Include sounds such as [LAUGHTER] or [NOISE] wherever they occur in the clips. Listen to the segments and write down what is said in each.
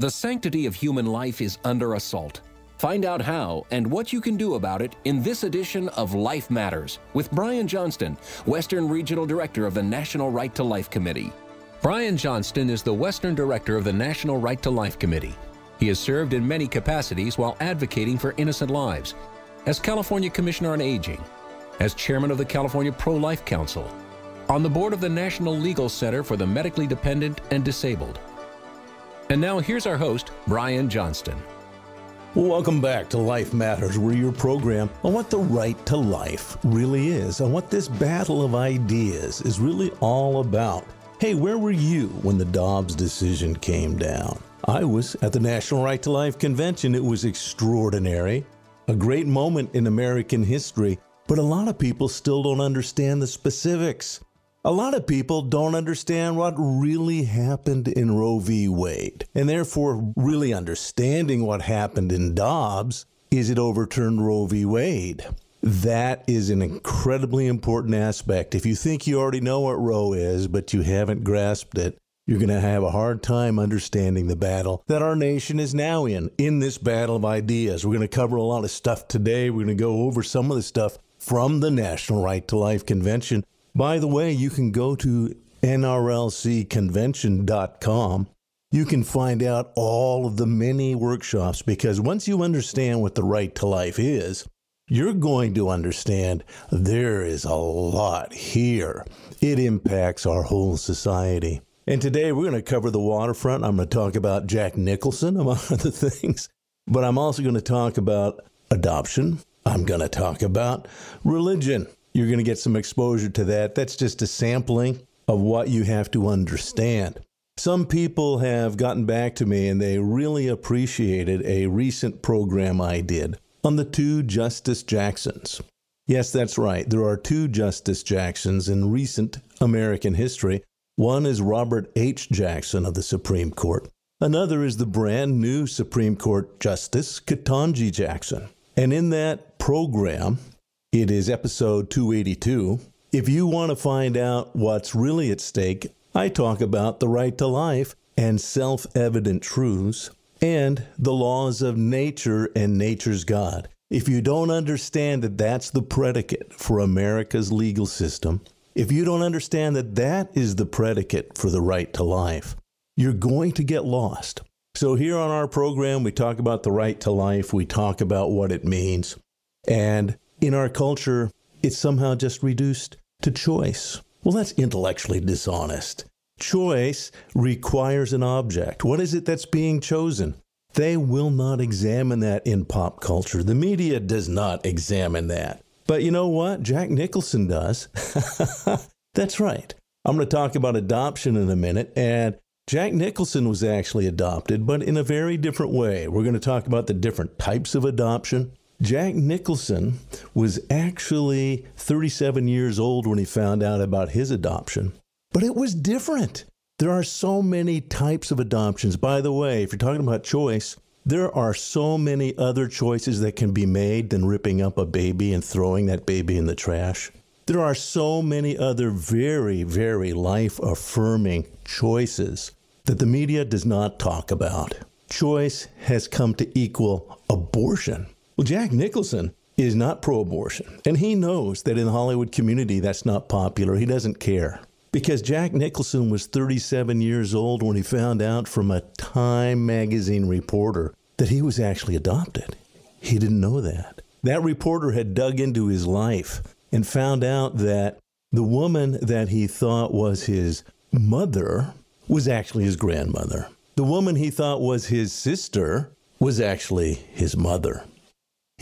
The sanctity of human life is under assault. Find out how and what you can do about it in this edition of Life Matters with Brian Johnston, Western Regional Director of the National Right to Life Committee. Brian Johnston is the Western Director of the National Right to Life Committee. He has served in many capacities while advocating for innocent lives as California Commissioner on Aging, as Chairman of the California Pro Life Council, on the board of the National Legal Center for the Medically Dependent and Disabled and now here's our host, Brian Johnston. Welcome back to Life Matters, where your program on what the right to life really is, and what this battle of ideas is really all about. Hey, where were you when the Dobbs decision came down? I was at the National Right to Life Convention. It was extraordinary, a great moment in American history, but a lot of people still don't understand the specifics. A lot of people don't understand what really happened in Roe v. Wade, and therefore, really understanding what happened in Dobbs is it overturned Roe v. Wade. That is an incredibly important aspect. If you think you already know what Roe is, but you haven't grasped it, you're going to have a hard time understanding the battle that our nation is now in, in this battle of ideas. We're going to cover a lot of stuff today. We're going to go over some of the stuff from the National Right to Life Convention by the way, you can go to nrlcconvention.com. You can find out all of the many workshops because once you understand what the right to life is, you're going to understand there is a lot here. It impacts our whole society. And today we're going to cover the waterfront. I'm going to talk about Jack Nicholson, [LAUGHS] among other things. But I'm also going to talk about adoption. I'm going to talk about religion. You're going to get some exposure to that. That's just a sampling of what you have to understand. Some people have gotten back to me and they really appreciated a recent program I did on the two Justice Jacksons. Yes, that's right. There are two Justice Jacksons in recent American history. One is Robert H. Jackson of the Supreme Court. Another is the brand new Supreme Court Justice, Ketanji Jackson. And in that program, it is episode 282. If you want to find out what's really at stake, I talk about the right to life and self evident truths and the laws of nature and nature's God. If you don't understand that that's the predicate for America's legal system, if you don't understand that that is the predicate for the right to life, you're going to get lost. So, here on our program, we talk about the right to life, we talk about what it means, and in our culture, it's somehow just reduced to choice. Well, that's intellectually dishonest. Choice requires an object. What is it that's being chosen? They will not examine that in pop culture. The media does not examine that. But you know what? Jack Nicholson does. [LAUGHS] that's right. I'm going to talk about adoption in a minute. And Jack Nicholson was actually adopted, but in a very different way. We're going to talk about the different types of adoption. Jack Nicholson was actually 37 years old when he found out about his adoption, but it was different. There are so many types of adoptions. By the way, if you're talking about choice, there are so many other choices that can be made than ripping up a baby and throwing that baby in the trash. There are so many other very, very life affirming choices that the media does not talk about. Choice has come to equal abortion. Well, Jack Nicholson is not pro abortion, and he knows that in the Hollywood community that's not popular. He doesn't care. Because Jack Nicholson was 37 years old when he found out from a Time magazine reporter that he was actually adopted. He didn't know that. That reporter had dug into his life and found out that the woman that he thought was his mother was actually his grandmother. The woman he thought was his sister was actually his mother.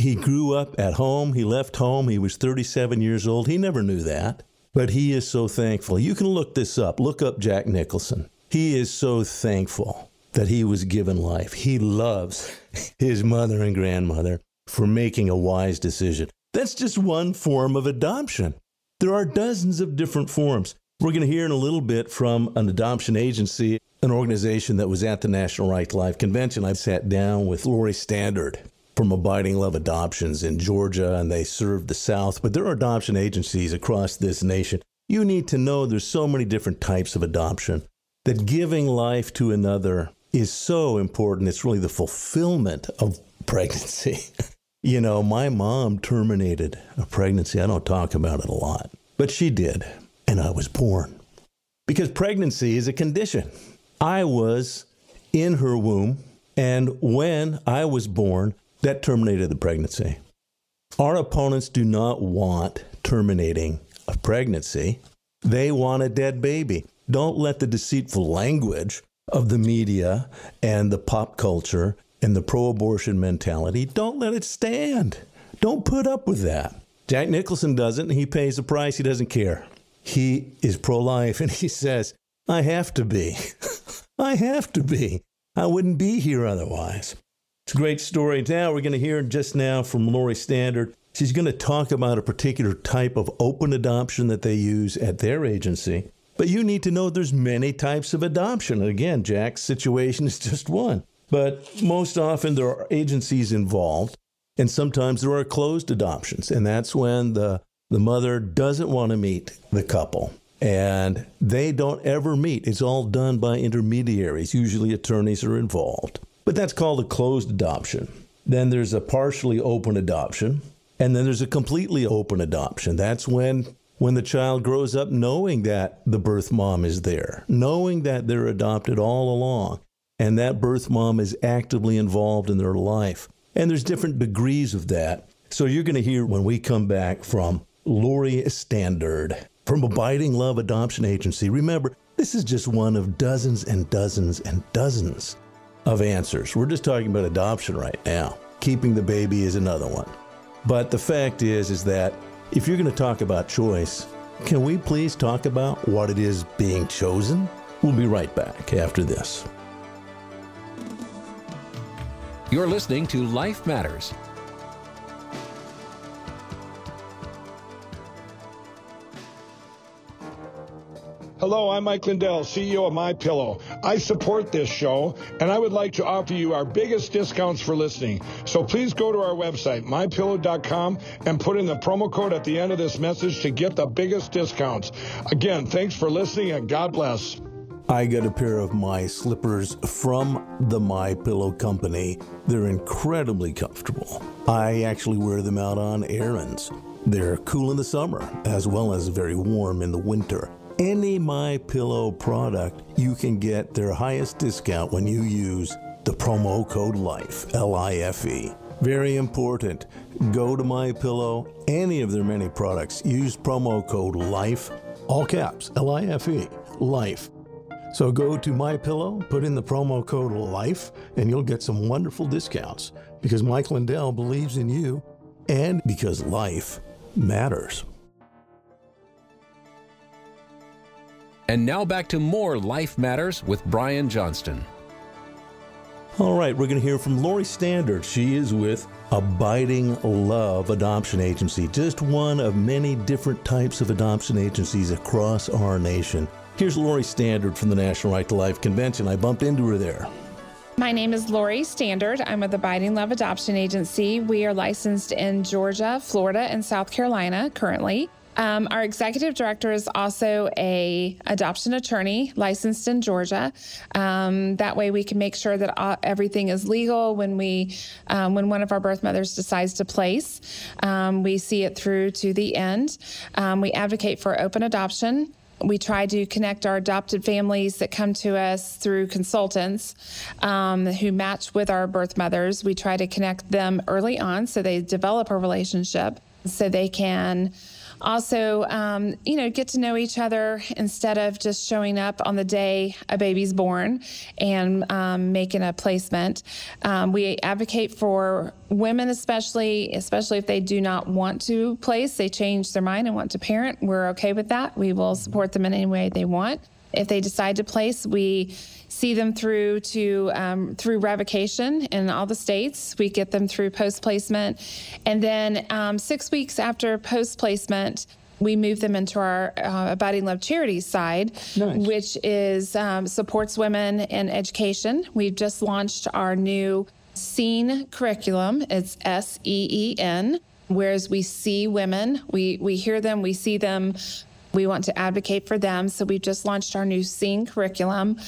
He grew up at home. He left home. He was 37 years old. He never knew that, but he is so thankful. You can look this up. Look up Jack Nicholson. He is so thankful that he was given life. He loves his mother and grandmother for making a wise decision. That's just one form of adoption. There are dozens of different forms. We're going to hear in a little bit from an adoption agency, an organization that was at the National Right to Life Convention. I sat down with Lori Standard from Abiding Love Adoptions in Georgia, and they serve the South. But there are adoption agencies across this nation. You need to know there's so many different types of adoption that giving life to another is so important. It's really the fulfillment of pregnancy. [LAUGHS] you know, my mom terminated a pregnancy. I don't talk about it a lot, but she did. And I was born. Because pregnancy is a condition. I was in her womb, and when I was born, that terminated the pregnancy. Our opponents do not want terminating a pregnancy, they want a dead baby. Don't let the deceitful language of the media and the pop culture and the pro abortion mentality, don't let it stand. Don't put up with that. Jack Nicholson doesn't. And he pays the price. He doesn't care. He is pro life and he says, I have to be. [LAUGHS] I have to be. I wouldn't be here otherwise. It's a great story. Now we're going to hear just now from Lori Standard. She's going to talk about a particular type of open adoption that they use at their agency. But you need to know there's many types of adoption. Again, Jack's situation [LAUGHS] is just one. But most often there are agencies involved, and sometimes there are closed adoptions. And that's when the, the mother doesn't want to meet the couple. And they don't ever meet. It's all done by intermediaries. Usually attorneys are involved. But that's called a closed adoption. Then there's a partially open adoption. And then there's a completely open adoption. That's when when the child grows up knowing that the birth mom is there, knowing that they're adopted all along, and that birth mom is actively involved in their life. And there's different degrees of that. So you're going to hear when we come back from Lori Standard from Abiding Love Adoption Agency. Remember, this is just one of dozens and dozens and dozens of answers. We're just talking about adoption right now. Keeping the baby is another one. But the fact is is that if you're going to talk about choice, can we please talk about what it is being chosen? We'll be right back after this. You're listening to Life Matters Hello, I'm Mike Lindell, CEO of My Pillow. I support this show, and I would like to offer you our biggest discounts for listening. So please go to our website, mypillow.com, and put in the promo code at the end of this message to get the biggest discounts. Again, thanks for listening, and God bless. I got a pair of my slippers from the My Pillow company. They're incredibly comfortable. I actually wear them out on errands. They're cool in the summer as well as very warm in the winter any My Pillow product, you can get their highest discount when you use the promo code LIFE, L I F E. Very important. Go to My Pillow, any of their many products, use promo code LIFE, all caps, L I F E, LIFE. So go to My Pillow, put in the promo code LIFE, and you'll get some wonderful discounts because Mike Lindell believes in you and because life matters. And now back to more Life Matters with Brian Johnston. All right, we're going to hear from Lori Standard. She is with Abiding Love Adoption Agency, just one of many different types of adoption agencies across our nation. Here's Lori Standard from the National Right to Life Convention. I bumped into her there. My name is Lori Standard. I'm with Abiding Love Adoption Agency. We are licensed in Georgia, Florida, and South Carolina currently. Um, our executive director is also a adoption attorney licensed in Georgia. Um, that way, we can make sure that all, everything is legal when we um, when one of our birth mothers decides to place. Um, we see it through to the end. Um, we advocate for open adoption. We try to connect our adopted families that come to us through consultants um, who match with our birth mothers. We try to connect them early on so they develop a relationship so they can also, um, you know, get to know each other instead of just showing up on the day a baby's born and um, making a placement. Um, we advocate for women, especially, especially if they do not want to place, they change their mind and want to parent. We're okay with that. We will support them in any way they want. If they decide to place, we see them through to um, through revocation in all the states. We get them through post placement, and then um, six weeks after post placement. We move them into our uh, Abiding Love Charities side, nice. which is um, supports women in education. We've just launched our new SEEN curriculum. It's S E E N. Whereas we see women, we we hear them, we see them we want to advocate for them. So we've just launched our new SEEN curriculum.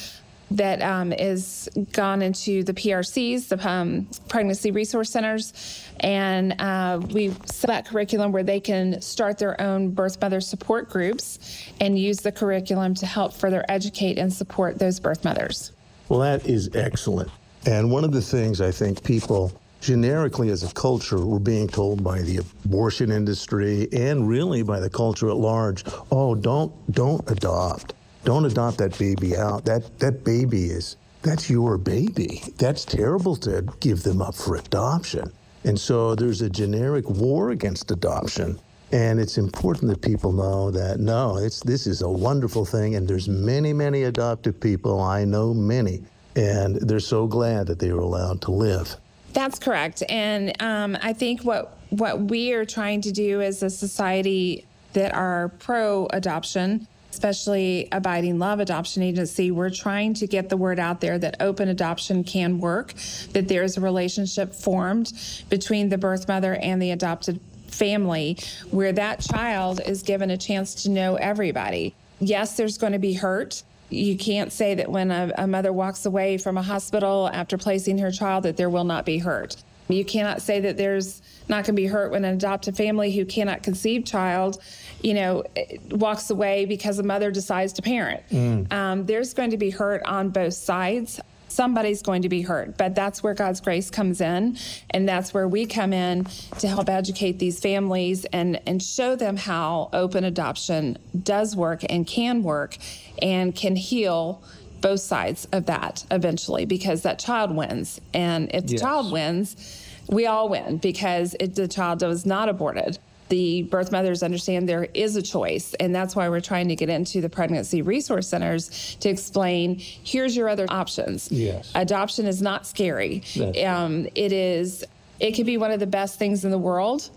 That um, is gone into the PRCs, the um, pregnancy resource centers, and uh, we set that curriculum where they can start their own birth mother support groups and use the curriculum to help further educate and support those birth mothers. Well, that is excellent. And one of the things I think people generically as a culture we're being told by the abortion industry and really by the culture at large, oh, don't don't adopt. Don't adopt that baby out. That that baby is that's your baby. That's terrible to give them up for adoption. And so there's a generic war against adoption. And it's important that people know that no, it's this is a wonderful thing and there's many, many adoptive people. I know many. And they're so glad that they were allowed to live. That's correct. And um, I think what what we are trying to do as a society that are pro adoption especially Abiding Love Adoption Agency, we're trying to get the word out there that open adoption can work, that there's a relationship formed between the birth mother and the adopted family where that child is given a chance to know everybody. Yes, there's going to be hurt. You can't say that when a, a mother walks away from a hospital after placing her child that there will not be hurt. You cannot say that there's not going to be hurt when an adoptive family who cannot conceive child, you know, walks away because a mother decides to parent. Mm. Um, there's going to be hurt on both sides. Somebody's going to be hurt, but that's where God's grace comes in, and that's where we come in to help educate these families and and show them how open adoption does work and can work, and can heal both sides of that eventually because that child wins, and if the yes. child wins we all win because it, the child was not aborted. The birth mothers understand there is a choice, and that's why we're trying to get into the pregnancy resource centers to explain here's your other options. Yes. Adoption is not scary. Um, it is, it can be one of the best things in the world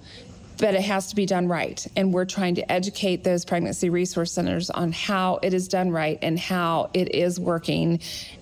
but it has to be done right. And we're trying to educate those pregnancy resource centers on how it is done right and how it is working.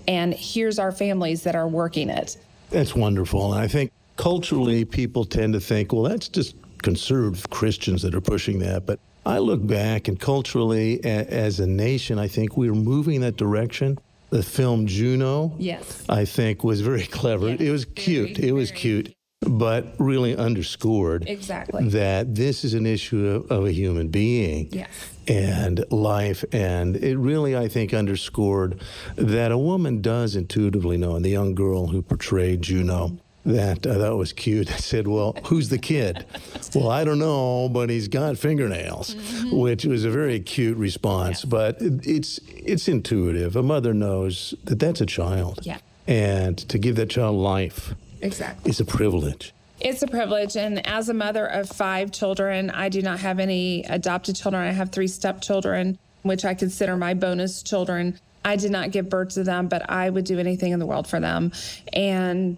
And here's our families that are working it. That's wonderful. And I think culturally, people tend to think, well, that's just conservative Christians that are pushing that. But I look back and culturally, a- as a nation, I think we're moving that direction. The film Juno, yes, I think was very [LAUGHS] clever. It was cute. Very, it was cute, but really underscored exactly that this is an issue of, of a human being. Yes. And life, and it really, I think, underscored that a woman does intuitively know. And the young girl who portrayed Juno, that uh, that was cute. [LAUGHS] I said, "Well, who's the kid?" [LAUGHS] well, I don't know, but he's got fingernails, mm-hmm. which was a very cute response. Yeah. But it's it's intuitive. A mother knows that that's a child, yeah, and to give that child life, exactly, is a privilege. It's a privilege. And as a mother of five children, I do not have any adopted children. I have three stepchildren, which I consider my bonus children. I did not give birth to them, but I would do anything in the world for them. And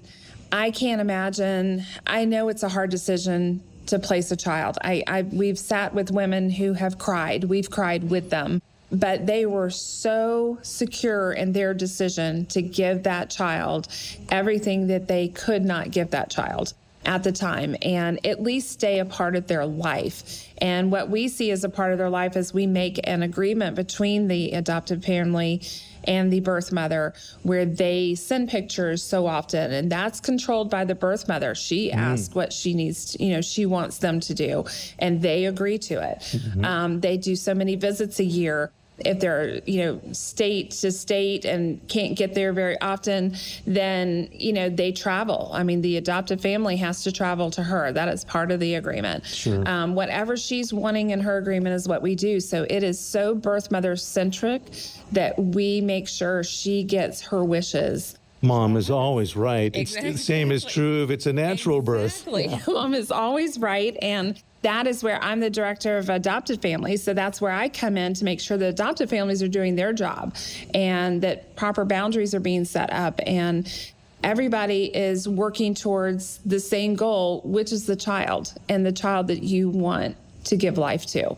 I can't imagine. I know it's a hard decision to place a child. I, I we've sat with women who have cried. We've cried with them, but they were so secure in their decision to give that child everything that they could not give that child at the time and at least stay a part of their life. And what we see as a part of their life is we make an agreement between the adoptive family and the birth mother where they send pictures so often and that's controlled by the birth mother she mm. asks what she needs to, you know she wants them to do and they agree to it mm-hmm. um, they do so many visits a year if they're you know state to state and can't get there very often then you know they travel i mean the adoptive family has to travel to her that is part of the agreement sure. um, whatever she's wanting in her agreement is what we do so it is so birth mother centric that we make sure she gets her wishes Mom is always right. Exactly. It's the same is true if it's a natural birth. exactly. birth. [LAUGHS] Mom is always right. And that is where I'm the director of adopted families. So that's where I come in to make sure the adopted families are doing their job and that proper boundaries are being set up and everybody is working towards the same goal, which is the child and the child that you want to give life to.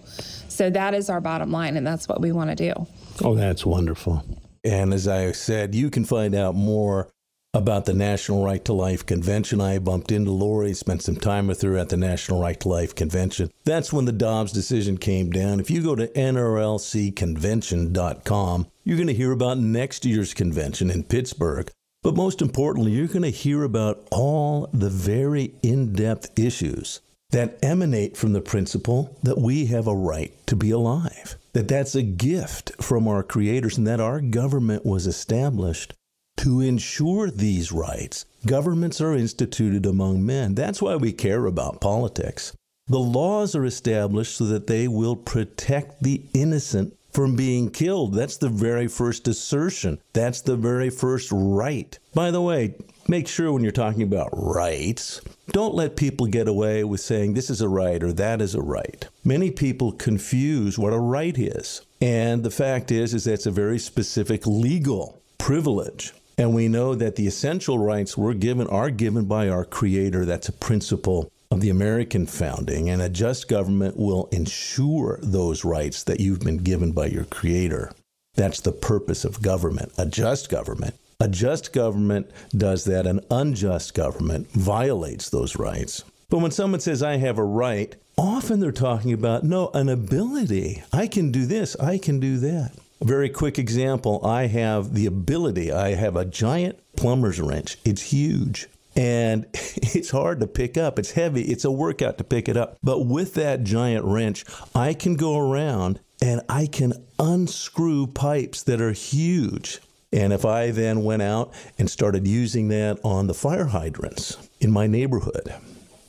So that is our bottom line, and that's what we want to do. Oh, that's wonderful. And as I said, you can find out more about the National Right to Life Convention. I bumped into Lori, spent some time with her at the National Right to Life Convention. That's when the Dobbs decision came down. If you go to NRLCconvention.com, You're going to hear about next year's convention in Pittsburgh. But most importantly, you're going to hear about all the very in depth issues that emanate from the principle that we have a right to be alive, that that's a gift from our creators, and that our government was established to ensure these rights. Governments are instituted among men. That's why we care about politics. The laws are established so that they will protect the innocent from being killed. That's the very first assertion. That's the very first right. By the way, make sure when you're talking about rights, don't let people get away with saying this is a right or that is a right. Many people confuse what a right is. And the fact is is that's a very specific legal privilege. And we know that the essential rights we're given are given by our creator. That's a principle of the American founding, and a just government will ensure those rights that you've been given by your Creator. That's the purpose of government, a just government. A just government does that, an unjust government violates those rights. But when someone says, I have a right, often they're talking about, no, an ability. I can do this, I can do that. A very quick example I have the ability, I have a giant plumber's wrench. It's huge and [LAUGHS] it's hard to pick up. It's heavy. It's a workout to pick it up. But with that giant wrench, I can go around and I can unscrew pipes that are huge. And if I then went out and started using that on the fire hydrants in my neighborhood,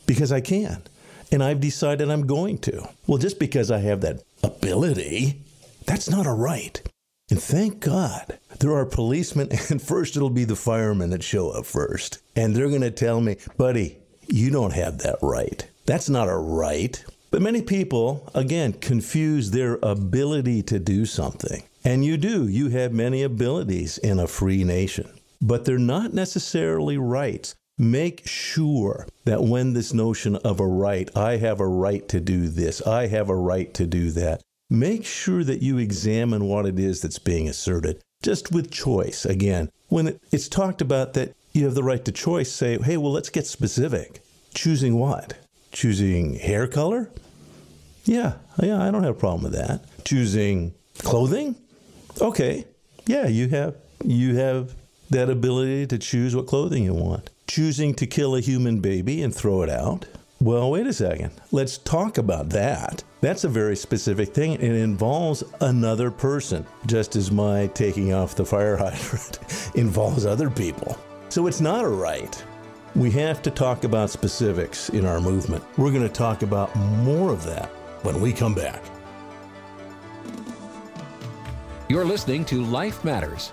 because I can, and I've decided I'm going to. Well, just because I have that ability, that's not a right. And thank God there are policemen, [LAUGHS] and first it'll be the firemen that show up first. And they're going to tell me, buddy, you don't have that right. That's not a right. But many people, again, confuse their ability to do something. And you do. You have many abilities in a free nation, but they're not necessarily rights. Make sure that when this notion of a right, I have a right to do this, I have a right to do that, make sure that you examine what it is that's being asserted just with choice. Again, when it's talked about that you have the right to choice, say, hey, well, let's get specific. Choosing what? Choosing hair color? Yeah, yeah, I don't have a problem with that. Choosing clothing? Okay. Yeah, you have you have that ability to choose what clothing you want. Choosing to kill a human baby and throw it out? Well, wait a second. Let's talk about that. That's a very specific thing. It involves another person, just as my taking off the fire [LAUGHS] hydrant involves other people. So it's not a right. We have to talk about specifics in our movement. We're going to talk about more of that when we come back. You're listening to Life Matters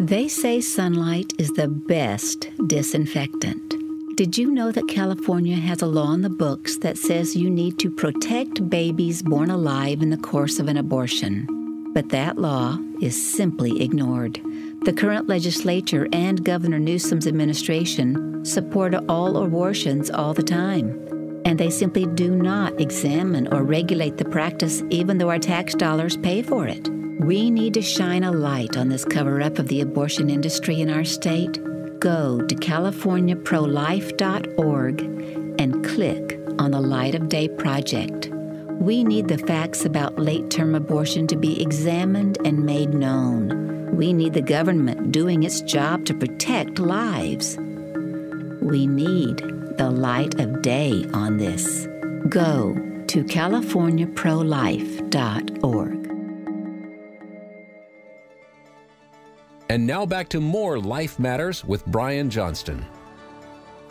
They say sunlight is the best disinfectant. Did you know that California has a law in the books that says you need to protect babies born alive in the course of an abortion? But that law is simply ignored. The current legislature and Governor Newsom's administration support all abortions all the time. And they simply do not examine or regulate the practice, even though our tax dollars pay for it. We need to shine a light on this cover up of the abortion industry in our state. Go to CaliforniaProlife.org and click on the Light of Day Project. We need the facts about late term abortion to be examined and made known. We need the government doing its job to protect lives. We need the light of day on this. Go to CaliforniaProlife.org. And now back to more Life Matters with Brian Johnston.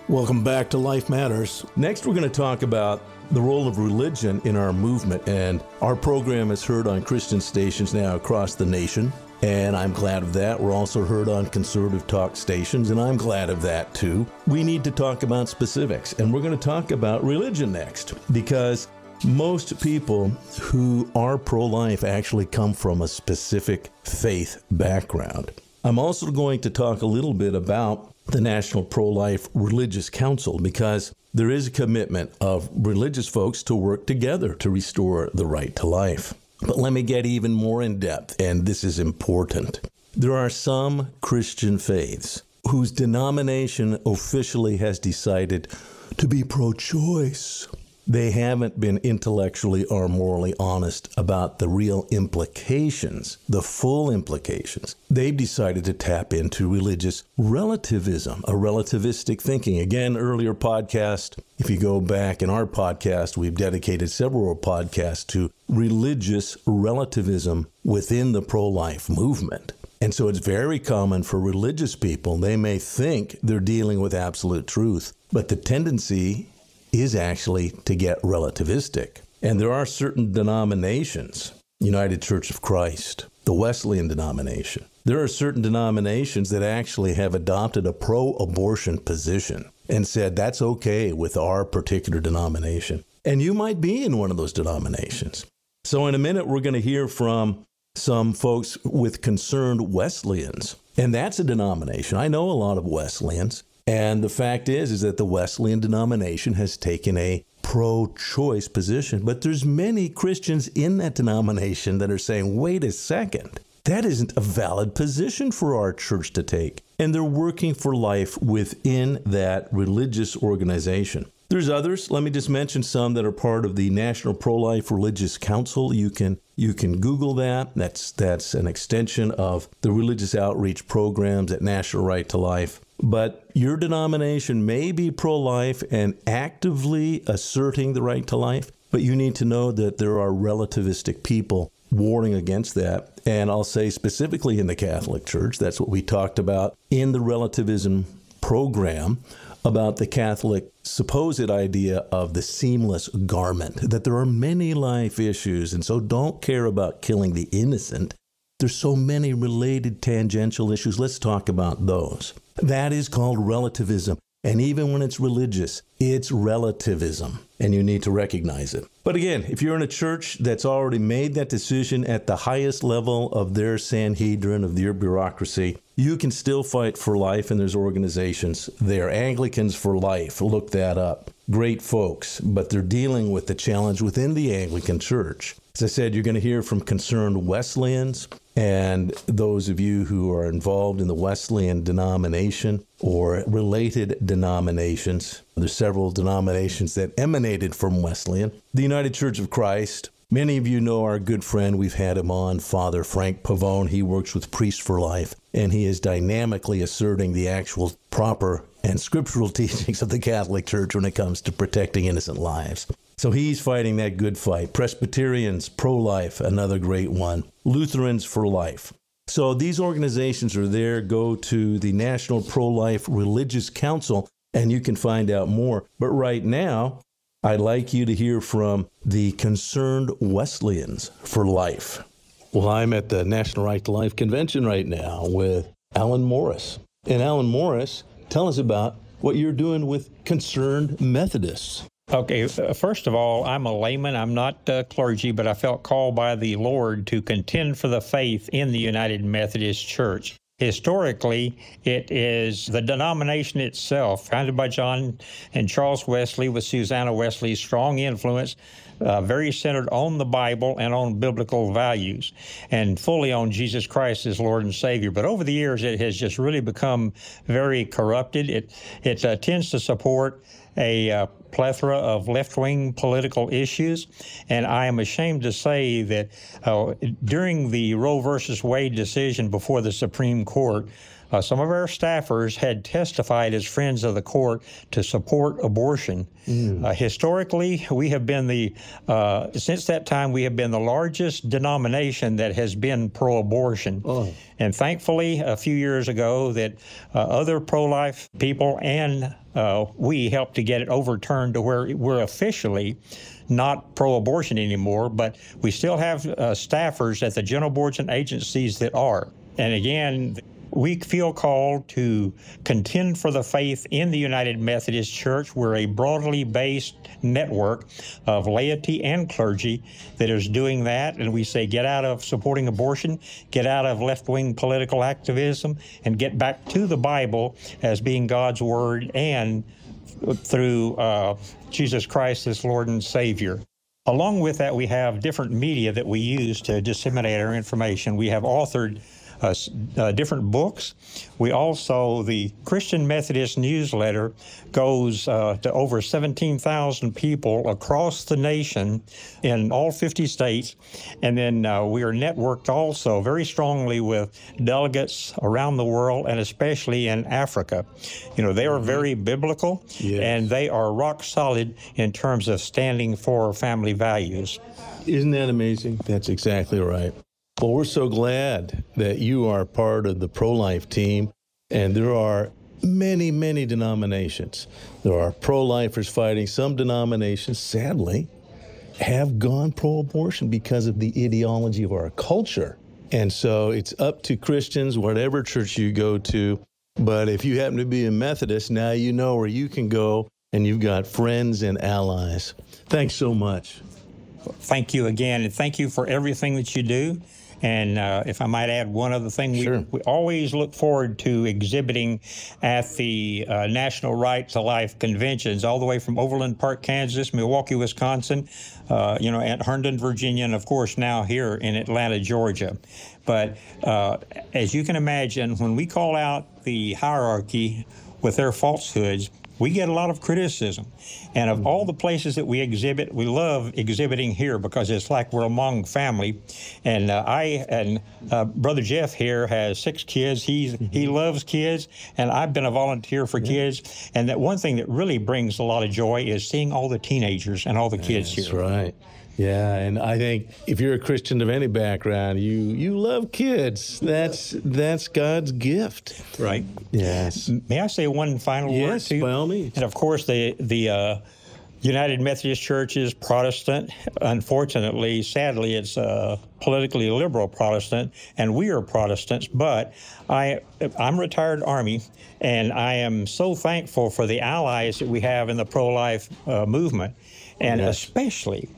Welcome back to Life Matters. Next, we're going to talk about the role of religion in our movement. And our program is heard on Christian stations now across the nation. And I'm glad of that. We're also heard on conservative talk stations, and I'm glad of that too. We need to talk about specifics, and we're going to talk about religion next because most people who are pro life actually come from a specific faith background. I'm also going to talk a little bit about the National Pro Life Religious Council because there is a commitment of religious folks to work together to restore the right to life. But let me get even more in depth, and this is important. There are some Christian faiths whose denomination officially has decided to be pro choice. They haven't been intellectually or morally honest about the real implications, the full implications. They've decided to tap into religious relativism, a relativistic thinking. Again, earlier podcast, if you go back in our podcast, we've dedicated several podcasts to religious relativism within the pro life movement. And so it's very common for religious people, they may think they're dealing with absolute truth, but the tendency is actually to get relativistic. And there are certain denominations, United Church of Christ, the Wesleyan denomination. There are certain denominations that actually have adopted a pro abortion position and said that's okay with our particular denomination. And you might be in one of those denominations. So, in a minute, we're going to hear from some folks with concerned Wesleyans. And that's a denomination. I know a lot of Wesleyans. And the fact is is that the Wesleyan denomination has taken a pro-choice position, but there's many Christians in that denomination that are saying, "Wait a second. That isn't a valid position for our church to take." And they're working for life within that religious organization. There's others. Let me just mention some that are part of the National Pro-Life Religious Council. You can you can Google that. That's that's an extension of the religious outreach programs at National Right to Life. But your denomination may be pro life and actively asserting the right to life, but you need to know that there are relativistic people warning against that. And I'll say specifically in the Catholic Church, that's what we talked about in the relativism program about the Catholic supposed idea of the seamless garment, that there are many life issues, and so don't care about killing the innocent. There's so many related tangential issues. Let's talk about those. That is called relativism. And even when it's religious, it's relativism, and you need to recognize it. But again, if you're in a church that's already made that decision at the highest level of their Sanhedrin, of their bureaucracy, you can still fight for life, and there's organizations there. Anglicans for Life, look that up. Great folks, but they're dealing with the challenge within the Anglican Church. As I said, you're going to hear from concerned Wesleyans, and those of you who are involved in the Wesleyan denomination or related denominations, there's several denominations that emanated from Wesleyan. The United Church of Christ, Many of you know our good friend, we've had him on, Father Frank Pavone. He works with Priests for Life, and he is dynamically asserting the actual proper and scriptural [LAUGHS] teachings of the Catholic Church when it comes to protecting innocent lives. So he's fighting that good fight. Presbyterians, pro life, another great one. Lutherans for life. So these organizations are there. Go to the National Pro Life Religious Council and you can find out more. But right now, I'd like you to hear from the Concerned Wesleyans for Life. Well, I'm at the National Right to Life convention right now with Alan Morris. And Alan Morris, tell us about what you're doing with Concerned Methodists. Okay, uh, first of all, I'm a layman. I'm not uh, clergy, but I felt called by the Lord to contend for the faith in the United Methodist Church. Historically, it is the denomination itself, founded by John and Charles Wesley, with Susanna Wesley's strong influence, uh, very centered on the Bible and on biblical values, and fully on Jesus Christ as Lord and Savior. But over the years, it has just really become very corrupted. It it uh, tends to support a uh, plethora of left wing political issues. And I am ashamed to say that uh, during the Roe versus Wade decision before the Supreme Court, uh, some of our staffers had testified as friends of the court to support abortion. Mm. Uh, historically, we have been the, uh, since that time, we have been the largest denomination that has been pro abortion. Oh. And thankfully, a few years ago, that uh, other pro life people and uh, we helped to get it overturned to where we're officially not pro abortion anymore, but we still have uh, staffers at the general boards and agencies that are. And again, we feel called to contend for the faith in the United Methodist Church. We're a broadly based network of laity and clergy that is doing that. And we say, get out of supporting abortion, get out of left wing political activism, and get back to the Bible as being God's Word and through uh, Jesus Christ as Lord and Savior. Along with that, we have different media that we use to disseminate our information. We have authored different books. We also, the Christian Methodist newsletter goes uh, to over 17,000 people across the nation in all 50 states. And then uh, we are networked also very strongly with delegates around the world and especially in Africa. You know, they are mm-hmm. very biblical yes. and they are rock solid in terms of standing for family values. Isn't that amazing? That's exactly right. Well, we're so glad that you are part of the pro life team, and there are many, many denominations. There are pro lifers fighting. Some denominations, sadly, have gone pro abortion because of the ideology of our culture. And so it's up to Christians, whatever church you go to. But if you happen to be a Methodist, now you know where you can go and you've got friends and allies. Thanks so much. Thank you again, and thank you for everything that you do. And uh, if I might add one other thing, sure. we, we, always look forward to exhibiting at the uh, National Right to Life conventions, all the way from Overland Park, Kansas, Milwaukee, Wisconsin, uh, you know, at Herndon, Virginia, and of course now here in Atlanta, Georgia. But uh, as you can imagine, when we call out the hierarchy with their falsehoods, we get a lot of criticism. And of all the places that we exhibit, we love exhibiting here because it's like we're among family. And uh, I and uh, Brother Jeff here has six kids. He's he mm-hmm. loves kids, and I've been a volunteer for yeah. kids. And that one thing that really brings a lot of joy is seeing all the teenagers and all the kids That's here. That's right. Yeah, and I think if you're a Christian of any background, you you love kids. That's that's God's gift. Right. Yes. May I say one final yes, word? Yes, by all means. And of course, the the uh, United Methodist Church is Protestant. Unfortunately, sadly, it's a politically liberal Protestant, and we are Protestants. But I, I'm retired Army, and I am so thankful for the allies that we have in the pro-life uh, movement, and yes. especially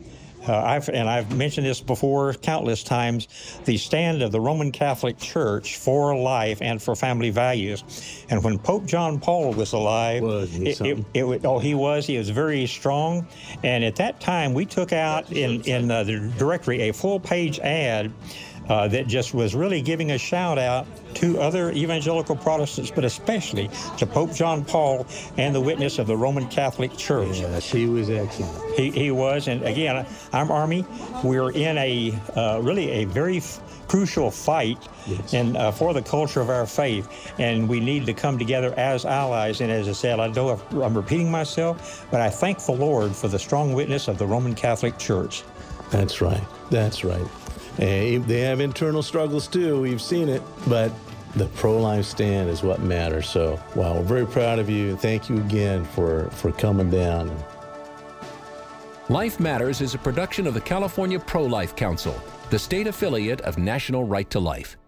uh, I've, and I've mentioned this before countless times the stand of the Roman Catholic Church for life and for family values. And when Pope John Paul was alive, was it, it, it, oh, he was. He was very strong. And at that time, we took out in, in uh, the directory a full page ad uh, that just was really giving a shout out to other evangelical Protestants, but especially to Pope John Paul and the witness of the Roman Catholic Church. Yes, he was excellent. He, he was, and again, I'm Army. We're in a uh, really a very f- crucial fight yes. and uh, for the culture of our faith, and we need to come together as allies. And as I said, I know I'm repeating myself, but I thank the Lord for the strong witness of the Roman Catholic Church. That's right. That's right. They have internal struggles too. We've seen it, but the pro-life stand is what matters. So, wow, we're very proud of you. Thank you again for for coming down. Life Matters is a production of the California Pro-Life Council, the state affiliate of National Right to Life.